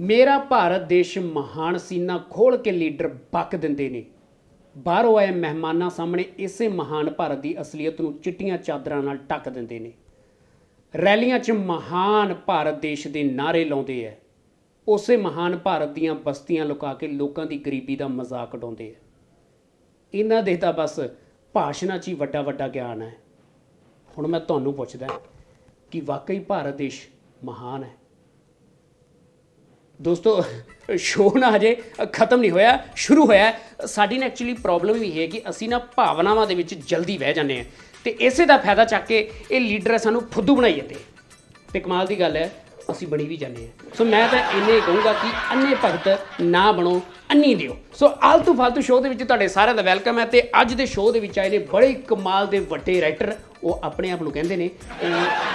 ਮੇਰਾ ਭਾਰਤ ਦੇਸ਼ ਮਹਾਨ ਸੀਨਾ ਖੋਲ ਕੇ ਲੀਡਰ ਬੱਕ ਦਿੰਦੇ ਨੇ। ਬਾਹਰੋਂ ਆਏ ਮਹਿਮਾਨਾਂ ਸਾਹਮਣੇ ਇਸੇ ਮਹਾਨ ਭਾਰਤ ਦੀ ਅਸਲੀਅਤ ਨੂੰ ਚਿੱਟੀਆਂ ਚਾਦਰਾਂ ਨਾਲ ਢੱਕ ਦਿੰਦੇ ਨੇ। ਰੈਲੀਆਂ 'ਚ ਮਹਾਨ ਭਾਰਤ ਦੇਸ਼ ਦੇ ਨਾਰੇ ਲਾਉਂਦੇ ਐ। ਉਸੇ ਮਹਾਨ ਭਾਰਤ ਦੀਆਂ ਬਸਤੀਆਂ ਲੁਕਾ ਕੇ ਲੋਕਾਂ ਦੀ ਗਰੀਬੀ ਦਾ ਮਜ਼ਾਕ ਉਡਾਉਂਦੇ ਐ। ਇਹਨਾਂ ਦੇ ਤਾਂ ਬਸ ਭਾਸ਼ਣਾਂ 'ਚ ਹੀ ਵੱਡਾ ਵੱਡਾ ਗਿਆਨ ਹੈ ਹੁਣ ਮੈਂ ਤੁਹਾਨੂੰ ਪੁੱਛਦਾ ਕਿ ਵਾਕਈ ਭਾਰਤ ਦੇਸ਼ ਮਹਾਨ ਹੈ ਦੋਸਤੋ ਸ਼ੋਅ ਨਾ ਹਜੇ ਖਤਮ ਨਹੀਂ ਹੋਇਆ, ਸ਼ੁਰੂ ਹੋਇਆ ਸਾਡੀ ਨਾ ਐਕਚੁਅਲੀ ਪ੍ਰੋਬਲਮ ਵੀ ਹੈ ਕਿ ਅਸੀਂ ਨਾ ਭਾਵਨਾਵਾਂ ਦੇ ਵਿੱਚ ਜਲਦੀ ਵਹਿ ਜਾਂਦੇ ਹਾਂ। ਤੇ ਇਸੇ ਦਾ ਫਾਇਦਾ ਚੱਕ ਕੇ ਇਹ ਲੀਡਰ ਸਾਨੂੰ ਫੁੱਦੂ ਬਣਾਈ ਜਾਂਦੇ ਤੇ ਕਮਾਲ ਦੀ ਗੱਲ ਹੈ, ਅਸੀਂ ਬਣੀ ਵੀ ਜਾਂਦੇ ਹਾਂ। ਸੋ ਮੈਂ ਤਾਂ ਇੰਨੇ ਹੀ ਕਹੂੰਗਾ ਕਿ ਅੰਨੇ ਭਗਤ ਨਾ ਬਣੋ, ਅੰਨੀ ਦਿਓ। ਸੋ ਆਲਤੂ ਫਾਲਤੂ ਸ਼ੋਅ ਦੇ ਵਿੱਚ ਤੁਹਾਡੇ ਸਾਰਿਆਂ ਦਾ ਵੈਲਕਮ ਹੈ ਤੇ ਅੱਜ ਦੇ ਸ਼ੋਅ ਦੇ ਵਿੱਚ ਆਏ ਨੇ ਬੜੇ ਕਮਾਲ ਦੇ ਵੱਡੇ ਰਾਈਟਰ ਉਹ ਆਪਣੇ ਆਪ ਨੂੰ ਕਹਿੰਦੇ ਨੇ, ਉਹ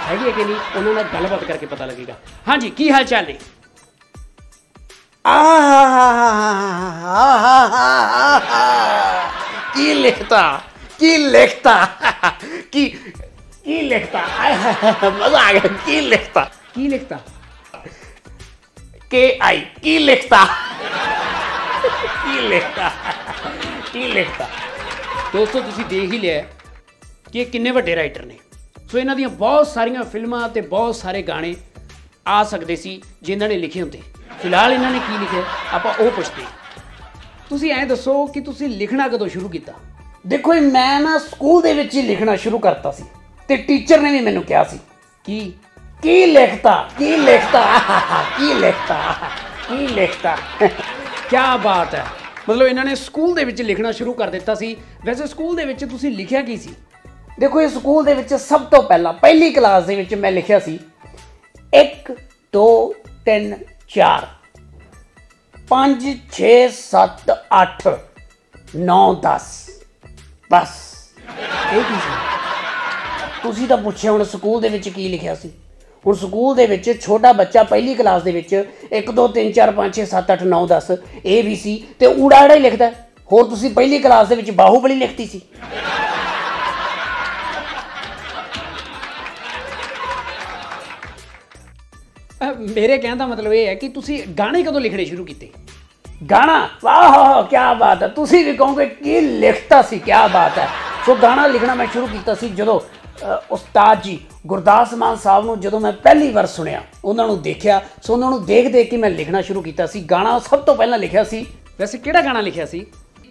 ਹੈਗੇ ਕਿ ਨਹੀਂ, ਉਹਨਾਂ ਨਾਲ ਗੱਲਬਾਤ ਕਰਕੇ ਪਤਾ ਲੱਗੇਗਾ। ਹਾਂਜੀ, ਕੀ ਹਾਲ ਚਾਲ ਨੇ? ਕੀ ਲਿਖਤਾ ਕੀ ਲਿਖਤਾ ਕੀ ਕੀ ਲਿਖਤਾ ਮਜ਼ਾ ਆ ਗਿਆ ਕੀ ਲਿਖਤਾ ਕੀ ਲਿਖਤਾ ਕੇ ਆਈ ਕੀ ਲਿਖਤਾ ਕੀ ਲਿਖਤਾ ਕੀ ਲਿਖਤਾ ਦੋਸਤੋ ਤੁਸੀਂ ਦੇਖ ਹੀ ਲਿਆ ਕਿ ਇਹ ਕਿੰਨੇ ਵੱਡੇ ਰਾਈਟਰ ਨੇ ਸੋ ਇਹਨਾਂ ਦੀਆਂ ਬਹੁਤ ਸਾਰੀਆਂ ਫਿਲਮਾਂ ਤੇ ਬਹੁਤ ਸਾਰੇ ਗਾਣੇ ਆ ਸਕਦੇ ਸੀ ਜਿਨ੍ਹਾਂ ਨੇ ਲਿਖੇ ਹੁੰਦੇ। ਫਿਲਹਾਲ ਇਹਨਾਂ ਨੇ ਕੀ ਲਿਖਿਆ? ਆਪਾਂ ਉਹ ਪੁੱਛਦੇ ਤੁਸੀਂ ਐਂ ਦੱਸੋ ਕਿ ਤੁਸੀਂ ਲਿਖਣਾ ਕਦੋਂ ਸ਼ੁਰੂ ਕੀਤਾ? ਦੇਖੋ ਜੀ, ਮੈਂ ਨਾ ਸਕੂਲ ਦੇ ਵਿੱਚ ਹੀ ਲਿਖਣਾ ਸ਼ੁਰੂ ਕਰਤਾ ਸੀ ਤੇ ਟੀਚਰ ਨੇ ਵੀ ਮੈਨੂੰ ਕਿਹਾ ਸੀ ਕੀ ਕੀ ਲਿਖਤਾ ਕੀ ਲਿਖਤਾ ਕੀ ਲਿਖਤਾ ਕੀ ਲਿਖਤਾ। ਕੀ ਬਾਤ ਹੈ। ਮਤਲਬ ਇਹਨਾਂ ਨੇ ਸਕੂਲ ਦੇ ਵਿੱਚ ਲਿਖਣਾ ਸ਼ੁਰੂ ਕਰ ਦਿੱਤਾ ਸੀ। ਵੈਸੇ ਸਕੂਲ ਦੇ ਵਿੱਚ ਤੁਸੀਂ ਲਿਖਿਆ ਕੀ ਸੀ? ਦੇਖੋ ਇਹ ਸਕੂਲ ਦੇ ਵਿੱਚ ਸਭ ਤੋਂ ਪਹਿਲਾਂ ਪਹਿਲੀ ਕਲਾਸ ਦੇ ਵਿੱਚ ਮੈਂ ਲਿਖਿਆ ਸੀ 1 2 3 4 5 6 7 8 9 10 ਬਸ। ਇਹ ਕੀ ਸੀ? ਤੁਸੀਂ ਤਾਂ ਪੁੱਛਿਆ, ਹੁਣ ਸਕੂਲ ਦੇ ਵਿੱਚ ਕੀ ਲਿਖਿਆ ਸੀ? ਹੁਣ ਸਕੂਲ ਦੇ ਵਿੱਚ ਛੋਟਾ ਬੱਚਾ ਪਹਿਲੀ ਕਲਾਸ ਦੇ ਵਿੱਚ 1 2 3 4 5 6 7 8 9 10 A, B, C ਤੇ ਊੜਾ ਆੜਾ ਹੀ ਲਿਖਦਾ। ਹੋਰ ਤੁਸੀਂ ਪਹਿਲੀ ਕਲਾਸ ਦੇ ਵਿੱਚ ਬਾਹੂਬਲੀ ਲਿਖਤੀ ਸੀ। ਮੇਰੇ ਕਹਿਣ ਦਾ ਮਤਲਬ ਇਹ ਹੈ ਕਿ ਤੁਸੀਂ ਗਾਣੇ ਕਦੋਂ ਲਿਖਣੇ ਸ਼ੁਰੂ ਕੀਤੇ? ਗਾਣਾ? ਵਾਹ ਕੀ ਬਾਤ ਹੈ। ਤੁਸੀਂ ਵੀ ਕਹੋਗੇ, ਕੀ ਲਿਖਤਾ ਸੀ ਕੀ ਬਾਤ ਹੈ। ਸੋ ਗਾਣਾ ਲਿਖਣਾ ਮੈਂ ਸ਼ੁਰੂ ਕੀਤਾ ਸੀ ਜਦੋਂ ਉਸਤਾਦ ਜੀ ਗੁਰਦਾਸ ਮਾਨ ਸਾਹਿਬ ਨੂੰ ਜਦੋਂ ਮੈਂ ਪਹਿਲੀ ਵਾਰ ਸੁਣਿਆ, ਉਹਨਾਂ ਨੂੰ ਦੇਖਿਆ, ਸੋ ਉਹਨਾਂ ਨੂੰ ਦੇਖ ਦੇਖ ਕੇ ਮੈਂ ਲਿਖਣਾ ਸ਼ੁਰੂ ਕੀਤਾ ਸੀ। ਗਾਣਾ ਸਭ ਤੋਂ ਪਹਿਲਾਂ ਲਿਖਿਆ ਸੀ। ਵੈਸੇ ਕਿਹੜਾ ਗਾਣਾ ਲਿਖਿਆ ਸੀ?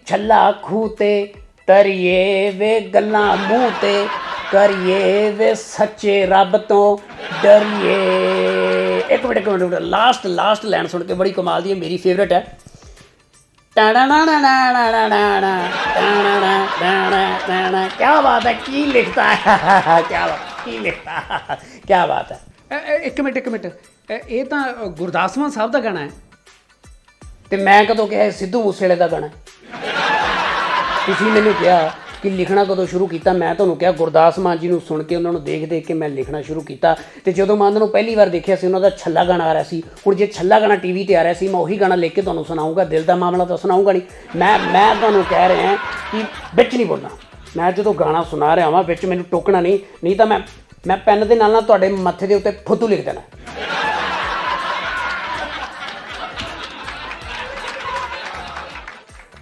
ਛੱਲਾ ਖੂਹ ਤੇ ਤਰੀਏ ਵੇ ਗੱਲਾਂ ਮੂੰਹ ਤੇ ਕਰੀਏ ਵੇ ਸੱਚੇ ਰੱਬ ਤੋਂ ਡਰੀਏ। ਇੱਕ ਮਿੰਟ ਇੱਕ ਮਿੰਟ ਲਾਸਟ ਲਾਸਟ ਲਾਈਨ ਸੁਣ ਕੇ ਬੜੀ ਕਮਾਲ ਦੀ ਹੈ ਮੇਰੀ ਫੇਵਰਟ ਹੈ क्या बात है की लिखता है क्या बात की लिखता है क्या बात है ਅਹ, ਅਹ, ਇੱਕ ਮਿੰਟ ਇੱਕ ਮਿੰਟ ਅਹ, ਇਹ ਤਾਂ ਅਹ, ਗੁਰਦਾਸ ਮਾਨ ਸਾਹਿਬ ਦਾ ਗਾਣਾ ਹੈ ਤੇ ਮੈਂ ਕਦੋਂ ਕਿਹਾ ਇਹ ਸਿੱਧੂ ਮੂਸੇਵਾਲੇ ਦਾ ਗਾਣਾ ਹੈ? ਤੁਸੀਂ ਮੈਨੂੰ ਕਿਹਾ ਕਿ ਲਿਖਣਾ ਕਦੋਂ ਸ਼ੁਰੂ ਕੀਤਾ? ਮੈਂ ਤੁਹਾਨੂੰ ਕਿਹਾ, ਗੁਰਦਾਸ ਮਾਨ ਜੀ ਨੂੰ ਸੁਣ ਕੇ, ਉਹਨਾਂ ਨੂੰ ਦੇਖ ਦੇਖ ਕੇ ਮੈਂ ਲਿਖਣਾ ਸ਼ੁਰੂ ਕੀਤਾ। ਤੇ ਜਦੋਂ ਮੈਂ ਉਹਨਾਂ ਨੂੰ ਪਹਿਲੀ ਵਾਰ ਦੇਖਿਆ ਸੀ, ਉਹਨਾਂ ਦਾ ਛੱਲਾ ਗਾਣਾ ਆ ਰਿਹਾ ਸੀ। ਹੁਣ ਜੇ ਛੱਲਾ ਗਾਣਾ ਟੀਵੀ ਤੇ ਆ ਰਿਹਾ ਸੀ, ਮੈਂ ਉਹੀ ਗਾਣਾ ਲਿਖ ਕੇ ਤੁਹਾਨੂੰ ਸੁਣਾਉਂਗਾ ਦਿਲ ਦਾ ਮਾਮਲਾ ਤਾਂ ਸੁਣਾਉਂਗਾ ਨਹੀਂ। ਮੈਂ ਮੈਂ ਤੁਹਾਨੂੰ ਕਹਿ ਰਿਹਾ ਕਿ ਵਿੱਚ ਨਹੀਂ ਬੋਲਣਾ। ਮੈਂ ਜਦੋਂ ਗਾਣਾ ਸੁਣਾ ਰਿਹਾ ਹਾਂ ਵਿੱਚ ਮੈਨੂੰ ਟੋਕਣਾ ਨਹੀਂ। ਨਹੀਂ ਤਾਂ ਮੈਂ ਮੈਂ ਪੈਨ ਦੇ ਨਾਲ ਨਾਲ ਤੁਹਾਡੇ ਮੱਥੇ ਦੇ ਉੱਤੇ ਫੁੱਦੂ ਲਿਖ ਦੇਣਾ।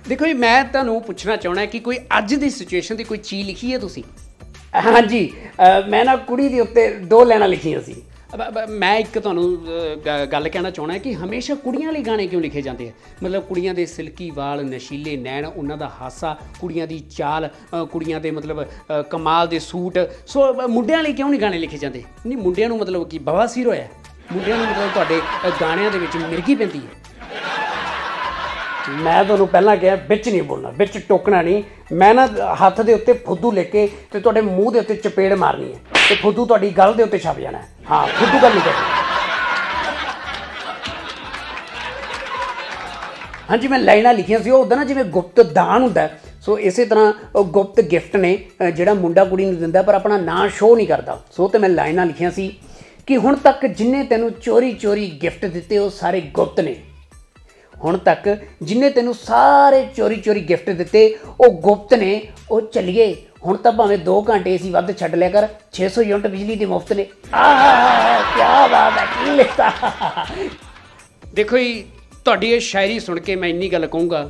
ਦੇਖੋ ਜੀ ਮੈਂ ਤੁਹਾਨੂੰ ਪੁੱਛਣਾ ਚਾਹਣਾ ਕਿ ਕੋਈ ਅੱਜ ਦੀ ਸਿਚੁਏਸ਼ਨ ਦੀ ਕੋਈ ਚੀਜ਼ ਲਿਖੀ ਹੈ ਤੁਸੀਂ? ਹਾਂਜੀ ਮੈਂ ਨਾ ਕੁੜੀ ਦੇ ਉੱਤੇ ਦੋ ਲੈਣਾ ਲਿਖੀਆਂ ਸੀ। ਮੈਂ ਇੱਕ ਤੁਹਾਨੂੰ ਗੱਲ ਕਹਿਣਾ ਚਾਹਣਾ ਕਿ ਹਮੇਸ਼ਾ ਕੁੜੀਆਂ ਲਈ ਗਾਣੇ ਕਿਉਂ ਲਿਖੇ ਜਾਂਦੇ ਆ? ਮਤਲਬ ਕੁੜੀਆਂ ਦੇ ਸਿਲਕੀ ਵਾਲ ਨਸ਼ੀਲੇ ਨੈਣ ਉਹਨਾਂ ਦਾ ਹਾਸਾ ਕੁੜੀਆਂ ਦੀ ਚਾਲ ਕੁੜੀਆਂ ਦੇ ਮਤਲਬ ਕਮਾਲ ਦੇ ਸੂਟ ਸੋ ਮੁੰਡਿਆਂ ਲਈ ਕਿਉਂ ਨਹੀਂ ਗਾਣੇ ਲਿਖੇ ਜਾਂਦੇ? ਨਹੀਂ ਮੁੰਡਿਆਂ ਨੂੰ ਮਤਲਬ ਕੀ ਬਵਾਸੀਰ ਹੋਇਆ। ਮੁੰਡਿਆਂ ਨੂੰ ਮਤਲਬ ਤੁਹਾਡੇ ਗਾਣਿਆਂ ਦੇ ਵਿੱਚ ਮਿਰਗੀ ਪੈਂਦੀ ਹੈ। ਮੈਂ ਤੁਹਾਨੂੰ ਪਹਿਲਾਂ ਕਿਹਾ, ਵਿੱਚ ਨਹੀਂ ਬੋਲਣਾ, ਵਿੱਚ ਟੋਕਣਾ ਨਹੀਂ। ਮੈਂ ਨਾ ਹੱਥ ਦੇ ਉੱਤੇ ਫੁੱਦੂ ਲੈ ਕੇ ਤੇ ਤੁਹਾਡੇ ਮੂੰਹ ਦੇ ਉੱਤੇ ਚਪੇੜ ਮਾਰਨੀ ਹੈ ਤੇ ਫੁੱਦੂ ਤੁਹਾਡੀ ਗੱਲ ਦੇ ਉੱਤੇ ਛਪ ਜਾਣਾ ਹਾਂ। ਫੁੱਦੂ ਗੱਲ ਨਹੀਂ ਕਰਨੀ। ਹਾਂਜੀ, ਮੈਂ ਲਾਈਨਾਂ ਲਿਖੀਆਂ ਸੀ, ਉਹ ਉਦਾਂ ਨਾ ਜਿਵੇਂ ਗੁਪਤ ਦਾਨ ਹੁੰਦਾ ਸੋ ਇਸੇ ਤਰ੍ਹਾਂ ਉਹ ਗੁਪਤ ਗਿਫਟ ਨੇ ਜਿਹੜਾ ਮੁੰਡਾ ਕੁੜੀ ਨੂੰ ਦਿੰਦਾ ਪਰ ਆਪਣਾ ਨਾਂ ਸ਼ੋਅ ਨਹੀਂ ਕਰਦਾ। ਸੋ ਤੇ ਮੈਂ ਲਾਈਨਾਂ ਲਿਖੀਆਂ ਸੀ ਕਿ ਹੁਣ ਤੱਕ ਜਿੰਨੇ ਤੈਨੂੰ ਚੋਰੀ ਚੋਰੀ ਗਿਫਟ ਦਿੱਤੇ, ਉਹ ਸਾਰੇ ਗੁਪਤ ਨੇ। ਹੁਣ ਤੱਕ ਜਿੰਨੇ ਤੈਨੂੰ ਸਾਰੇ ਚੋਰੀ ਚੋਰੀ ਗਿਫਟ ਦਿੱਤੇ ਉਹ ਗੁਪਤ ਨੇ ਉਹ ਚੱਲੀਏ। ਹੁਣ ਤਾਂ ਭਾਵੇਂ 2 ਘੰਟੇ ਸੀ ਵੱਧ ਛੱਡ ਲਿਆ ਕਰ 600 ਯੂਨਿਟ ਬਿਜਲੀ ਦੀ ਮੁਫਤ ਨੇ। ਆਹ ਕੀ ਬਾਤ ਹੈ ਕੀ ਲਿਖਤਾ। ਦੇਖੋ ਜੀ ਤੁਹਾਡੀ ਇਹ ਸ਼ਾਇਰੀ ਸੁਣ ਕੇ ਮੈਂ ਇੰਨੀ ਗੱਲ ਕਹੂੰਗਾ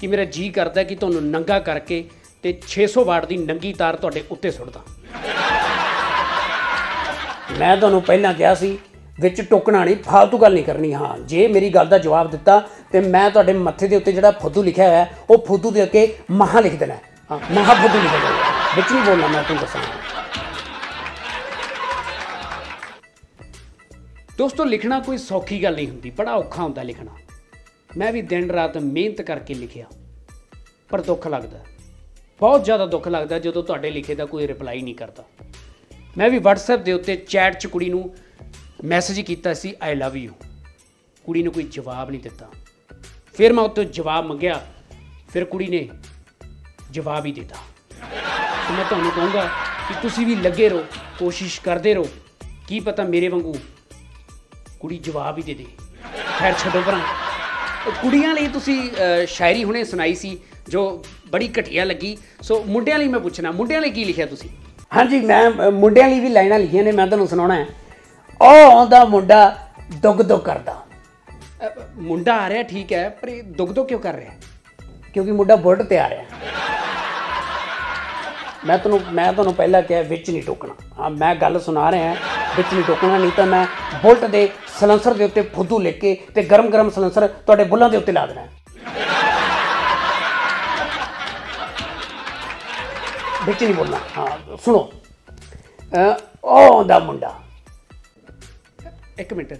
ਕਿ ਮੇਰਾ ਜੀ ਕਰਦਾ ਕਿ ਤੁਹਾਨੂੰ ਨੰਗਾ ਕਰਕੇ ਤੇ 600 ਵਾਟ ਦੀ ਨੰਗੀ ਤਾਰ ਤੁਹਾਡੇ ਉੱਤੇ ਸੁੱਟਦਾ। ਮੈਂ ਤੁਹਾਨੂੰ ਪਹਿਲਾਂ ਕਿਹਾ ਸੀ ਵਿੱਚ ਟੋਕਣਾ ਨਹੀਂ ਫालतू ਗੱਲ ਨਹੀਂ ਕਰਨੀ। ਹਾਂ, ਜੇ ਮੇਰੀ ਗੱਲ ਦਾ ਜਵਾਬ ਦਿੱਤਾ, ਤੇ ਮੈਂ ਤੁਹਾਡੇ ਮੱਥੇ ਦੇ ਉੱਤੇ ਜਿਹੜਾ ਫੁੱਦੂ ਲਿਖਿਆ ਹੋਇਆ, ਉਹ ਫੁੱਦੂ ਦੇ ਅੱਗੇ ਮਹਾ ਲਿਖ ਦੇਣਾ। ਹਾਂ, ਮਹਾ ਫੁੱਦੂ ਲਿਖ ਦੇਣਾ। ਵਿੱਚ ਨਹੀਂ ਬੋਲਣਾ ਮੈਂ ਤੁਹਾਨੂੰ ਦੱਸਾਂ। ਦੋਸਤੋ, ਲਿਖਣਾ ਕੋਈ ਸੌਖੀ ਗੱਲ ਨਹੀਂ ਹੁੰਦੀ, ਬੜਾ ਔਖਾ ਹੁੰਦਾ ਲਿਖਣਾ। ਮੈਂ ਵੀ ਦਿਨ ਰਾਤ ਮਿਹਨਤ ਕਰਕੇ ਲਿਖਿਆ, ਪਰ ਦੁੱਖ ਲੱਗਦਾ। ਬਹੁਤ ਜ਼ਿਆਦਾ ਦੁੱਖ ਲੱਗਦਾ ਜਦੋਂ ਤੁਹਾਡੇ ਲਿਖੇ ਦਾ ਕੋਈ ਰਿਪਲਾਈ ਨਹੀਂ ਕਰਦਾ। ਮੈਂ ਵੀ WhatsApp ਦੇ ਉੱਤੇ ਚੈਟ 'ਚ ਕੁੜੀ ਨੂੰ ਮੈਸੇਜ ਕੀਤਾ ਸੀ ਆਈ ਲਵ ਯੂ ਕੁੜੀ ਨੇ ਕੋਈ ਜਵਾਬ ਨਹੀਂ ਦਿੱਤਾ। ਫਿਰ ਮੈਂ ਉੱਤੇ ਜਵਾਬ ਮੰਗਿਆ, ਫਿਰ ਕੁੜੀ ਨੇ ਜਵਾਬ ਹੀ ਦਿੱਤਾ। ਮੈਂ ਤੁਹਾਨੂੰ ਕਹੂੰਗਾ ਕਿ ਤੁਸੀਂ ਵੀ ਲੱਗੇ ਰਹੋ, ਕੋਸ਼ਿਸ਼ ਕਰਦੇ ਰਹੋ। ਕੀ ਪਤਾ ਮੇਰੇ ਵਾਂਗੂ ਕੁੜੀ ਜਵਾਬ ਹੀ ਦੇ ਦੇ। ਖੈਰ, ਛੱਡੋ ਪਰਾਂ ਉਹ ਕੁੜੀਆਂ ਲਈ ਤੁਸੀਂ ਸ਼ਾਇਰੀ ਹੁਣੇ ਸੁਣਾਈ ਸੀ, ਜੋ ਬੜੀ ਘਟੀਆ ਲੱਗੀ। ਸੋ ਮੁੰਡਿਆਂ ਲਈ ਮੈਂ ਪੁੱਛਣਾ, ਮੁੰਡਿਆਂ ਲਈ ਕੀ ਲਿਖਿਆ ਤੁਸੀਂ? ਹਾਂਜੀ, ਮੈਂ ਮੁੰਡਿਆਂ ਲਈ ਵੀ ਲਾਈਨਾਂ ਲਿਖੀਆਂ ਨੇ, ਮੈਂ ਤੁਹਾਨੂੰ ਸੁਣਾਉਣਾ ਹੈ। ਉਹ ਆਉਂਦਾ ਮੁੰਡਾ ਦੁੱਗ ਦੁੱਗ ਕਰਦਾ। ਮੁੰਡਾ ਆ ਰਿਹਾ ਠੀਕ ਹੈ ਪਰ ਇਹ ਦੁੱਖ ਦੁੱਖ ਕਿਉਂ ਕਰ ਰਿਹਾ? ਕਿਉਂਕਿ ਮੁੰਡਾ ਬੁਲਟ ਤੇ ਆ ਰਿਹਾ। ਮੈਂ ਤੁਹਾਨੂੰ ਮੈਂ ਤੁਹਾਨੂੰ ਪਹਿਲਾਂ ਕਿਹਾ ਵਿੱਚ ਨਹੀਂ ਟੋਕਣਾ। ਹਾਂ ਮੈਂ ਗੱਲ ਸੁਣਾ ਰਿਹਾ ਵਿੱਚ ਨਹੀਂ ਟੋਕਣਾ ਨਹੀਂ ਤਾਂ ਮੈਂ ਬੁਲਟ ਦੇ ਸਲੈਂਸਰ ਦੇ ਉੱਤੇ ਫੁੱਦੂ ਲਿਖ ਕੇ ਤੇ ਗਰਮ ਗਰਮ ਸਲੈਂਸਰ ਤੁਹਾਡੇ ਬੁੱਲਾਂ ਦੇ ਉੱਤੇ ਲਾ ਦੇਣਾ। ਹੈ। ਵਿੱਚ ਨਹੀਂ ਬੋਲਣਾ। ਹਾਂ ਸੁਣੋ। ਅਹ, ਉਹ ਆਉਂਦਾ ਮੁੰਡਾ। ਇੱਕ ਮਿੰਟ।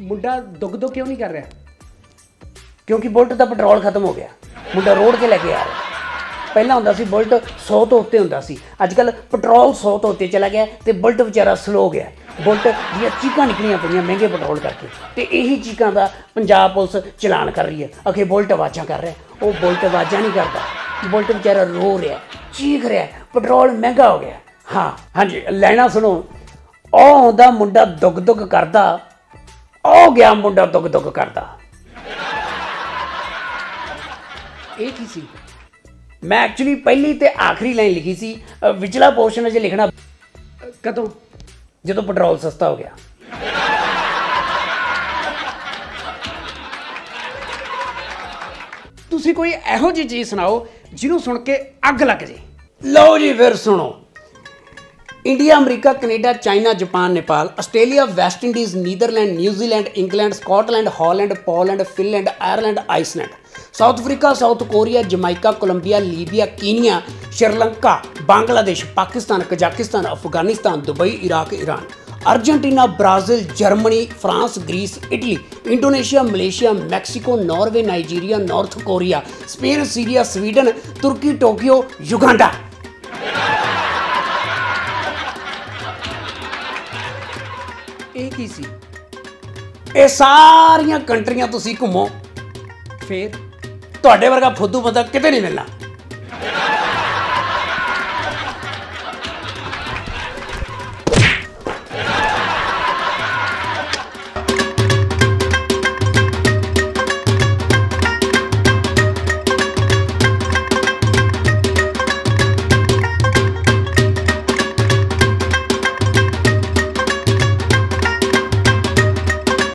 ਮੁੰਡਾ ਦੁੱਖ ਦੁੱਖ ਕਿਉਂ ਨਹੀਂ ਕਰ ਰਿਹਾ? ਕਿਉਂਕਿ ਬੁਲਟ ਦਾ ਪੈਟਰੋਲ ਖਤਮ ਹੋ ਗਿਆ। ਮੁੰਡਾ ਰੋੜ ਕੇ ਲੈ ਕੇ ਆ ਰਿਹਾ। ਪਹਿਲਾਂ ਹੁੰਦਾ ਸੀ ਬੁਲਟ 100 ਤੋਂ ਉੱਤੇ ਹੁੰਦਾ ਸੀ। ਅੱਜ ਕੱਲ ਪੈਟਰੋਲ 100 ਤੋਂ ਉੱਤੇ ਚਲਾ ਗਿਆ ਤੇ ਬੁਲਟ ਵਿਚਾਰਾ ਸਲੋ ਗਿਆ। ਬੁਲਟ ਦੀਆਂ ਚੀਕਾਂ ਨਿਕਲੀਆਂ ਪਈਆਂ ਮਹਿੰਗੇ ਪੈਟਰੋਲ ਕਰਕੇ। ਤੇ ਇਹੀ ਚੀਕਾਂ ਦਾ ਪੰਜਾਬ ਪੁਲਿਸ ਚਲਾਨ ਕਰ ਰਹੀ ਹੈ। ਅਖੇ ਬੁਲਟ ਆਵਾਜ਼ਾਂ ਕਰ ਰਿਹਾ। ਉਹ ਬੁਲਟ ਆਵਾਜ਼ਾਂ ਨਹੀਂ ਕਰਦਾ। ਬੁਲਟ ਵਿਚਾਰਾ ਰੋ ਰਿਹਾ, ਚੀਖ ਰਿਹਾ। ਪੈਟਰੋਲ ਮਹਿੰਗਾ ਹੋ ਗਿਆ। ਹਾਂ, ਹਾਂਜੀ, ਲੈਣਾ ਸੁਣੋ। ਉਹ ਆਉਂਦਾ ਮੁੰਡਾ ਦੁੱਗ ਦੁੱਗ ਕਰਦਾ, ਉਹ ਗਿਆ ਮੁੰਡਾ ਦੁੱਗ ਦੁੱਗ ਕਰਦਾ। ਇਹ ਕੀ ਸੀ? ਮੈਂ ਐਕਚੁਅਲੀ ਪਹਿਲੀ ਤੇ ਆਖਰੀ ਲਾਈਨ ਲਿਖੀ ਸੀ ਵਿਚਲਾ ਪੋਰਸ਼ਨ ਅਜੇ ਲਿਖਣਾ ਕਦੋਂ? ਜਦੋਂ ਪੈਟਰੋਲ ਸਸਤਾ ਹੋ ਗਿਆ। ਤੁਸੀਂ ਕੋਈ ਇਹੋ ਜਿਹੀ ਚੀਜ਼ ਸੁਣਾਓ ਜਿਹਨੂੰ ਸੁਣ ਕੇ ਅੱਗ ਲੱਗ ਜੇ। ਲਓ ਜੀ ਫਿਰ ਸੁਣੋ। India, America, Canada, China, Japan, Nepal, Australia, West Indies, Netherland New Zealand England, Scotland, Holland, Poland, Finland, Ireland, Iceland, South Africa, South Korea Jamaica Colombia, Libya, Kenya, Sri Lanka, Bangladesh, Pakistan, Kazakhstan, Afghanistan, Dubai, Iraq Iran Argentina, Brazil, Germany, France, Greece, Italy, Indonesia, Malaysia, Mexico, Norway, Nigeria, North Korea, Spain, Syria, Sweden, Turkey, Tokyo, Uganda. ਇਹ ਕੀ ਸੀ? ਇਹ ਸਾਰੀਆਂ ਕੰਟਰੀਆਂ ਤੁਸੀਂ ਘੁੰਮੋ, ਫੇਰ ਤੁਹਾਡੇ ਵਰਗਾ ਫੁੱਦੂ ਬੰਦਾ ਕਿਤੇ ਨਹੀਂ ਮਿਲਣਾ।